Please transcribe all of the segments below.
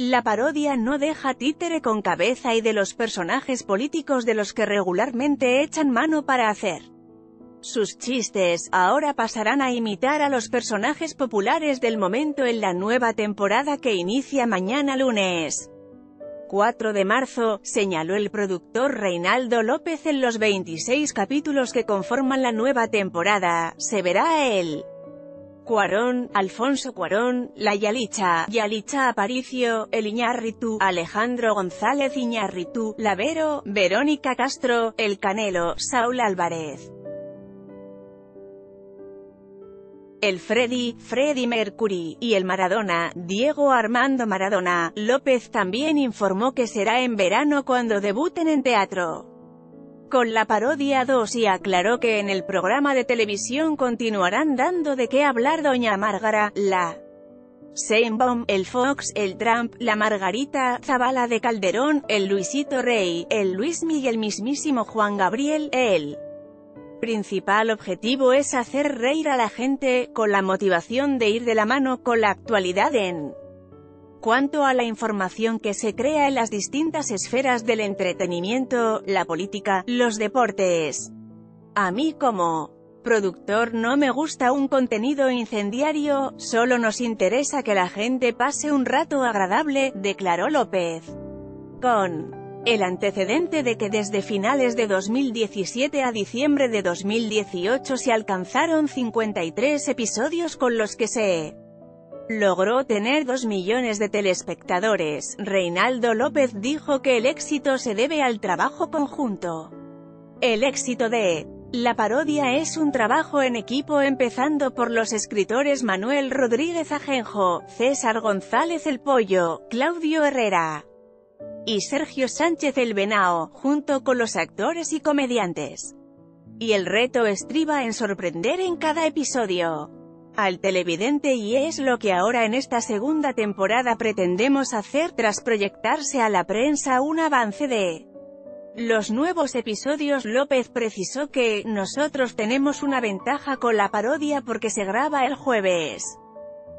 La parodia no deja títere con cabeza y de los personajes políticos de los que regularmente echan mano para hacer. Sus chistes, ahora pasarán a imitar a los personajes populares del momento en la nueva temporada que inicia mañana lunes. 4 de marzo, señaló el productor Reinaldo López en los 26 capítulos que conforman la nueva temporada, se verá el Cuarón, Alfonso Cuarón, La Yalicha, Yalicha Aparicio, El Iñárritu, Alejandro González Iñárritu, Lavero, Verónica Castro, El Canelo, Saúl Álvarez. el Freddy, Freddy Mercury, y el Maradona, Diego Armando Maradona, López también informó que será en verano cuando debuten en teatro. Con la parodia 2 y aclaró que en el programa de televisión continuarán dando de qué hablar Doña Márgara, la Seinbaum, el Fox, el Trump, la Margarita, Zabala de Calderón, el Luisito Rey, el Luis Miguel mismísimo Juan Gabriel, el principal objetivo es hacer reír a la gente, con la motivación de ir de la mano con la actualidad en cuanto a la información que se crea en las distintas esferas del entretenimiento, la política, los deportes. A mí como productor no me gusta un contenido incendiario, solo nos interesa que la gente pase un rato agradable, declaró López. Con el antecedente de que desde finales de 2017 a diciembre de 2018 se alcanzaron 53 episodios con los que se logró tener 2 millones de telespectadores, Reinaldo López dijo que el éxito se debe al trabajo conjunto. El éxito de la parodia es un trabajo en equipo empezando por los escritores Manuel Rodríguez Ajenjo, César González El Pollo, Claudio Herrera, y Sergio Sánchez el Venao, junto con los actores y comediantes. Y el reto estriba en sorprender en cada episodio al televidente y es lo que ahora en esta segunda temporada pretendemos hacer tras proyectarse a la prensa un avance de los nuevos episodios López precisó que, nosotros tenemos una ventaja con la parodia porque se graba el jueves.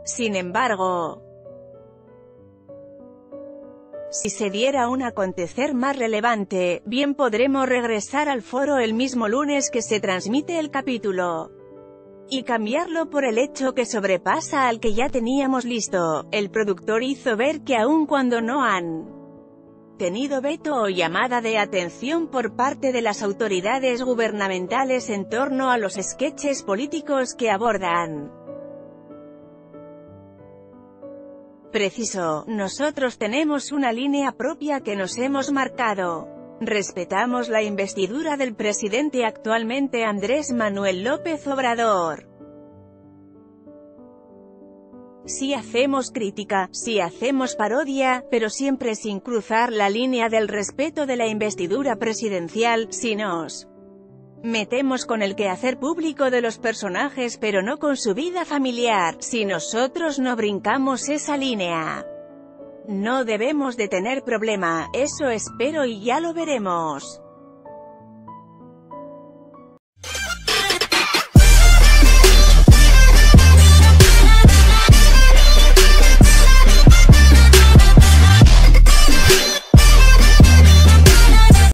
Sin embargo, si se diera un acontecer más relevante, bien podremos regresar al foro el mismo lunes que se transmite el capítulo. Y cambiarlo por el hecho que sobrepasa al que ya teníamos listo. El productor hizo ver que aun cuando no han tenido veto o llamada de atención por parte de las autoridades gubernamentales en torno a los sketches políticos que abordan Preciso, nosotros tenemos una línea propia que nos hemos marcado. Respetamos la investidura del presidente actualmente Andrés Manuel López Obrador. Si hacemos crítica, si hacemos parodia, pero siempre sin cruzar la línea del respeto de la investidura presidencial, si nos Metemos con el quehacer público de los personajes pero no con su vida familiar, si nosotros no brincamos esa línea. No debemos de tener problema, eso espero y ya lo veremos.